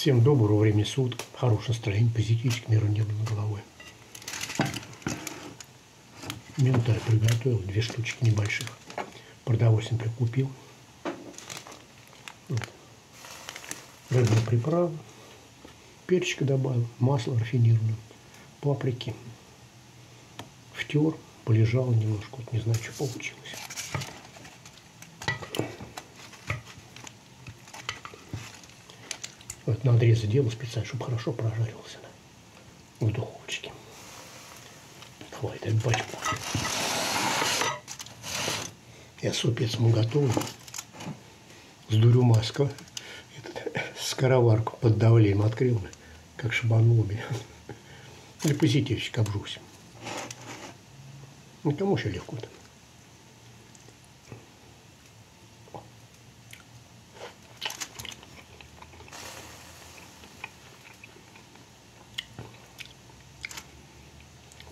Всем доброго времени суток, хорошего настроения, позитивчик, миру неба над головой. Минутарь приготовил, две штучки небольших. Продовольствие прикупил. Вот. Рыбную приправу, перчика добавил, масло рафинированное, паприки. Втер, полежал немножко, вот не знаю, что получилось. Вот на надрезы делал специально, чтобы хорошо прожарился да, в духовочке. Хватит бачку. Я супец мы готовы. С дурю маска. Этот, скороварку под давлением открыл. Как шабанул меня. Или позитивчик обжусь. Ну, кому еще легко-то?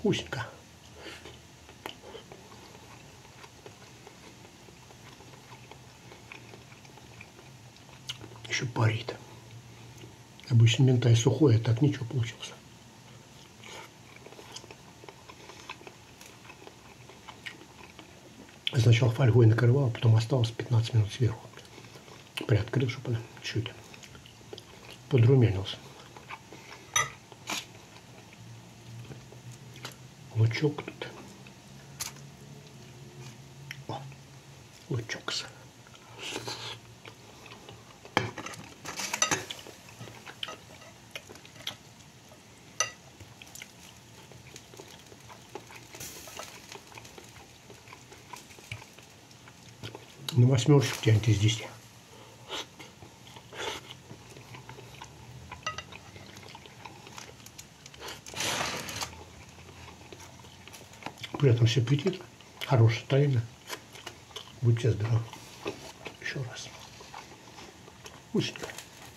Вкусненько. Еще парит. Обычно ментай сухой, а так ничего получился. Сначала фольгой накрывал, потом осталось 15 минут сверху. Приоткрыл, чтобы он чуть подрумянился. Лучок тут. О, лучок. На восьмерочку тянет из При этом все аппетит, хорошая тайна. Будьте здоровы. Еще раз. Вкусненько.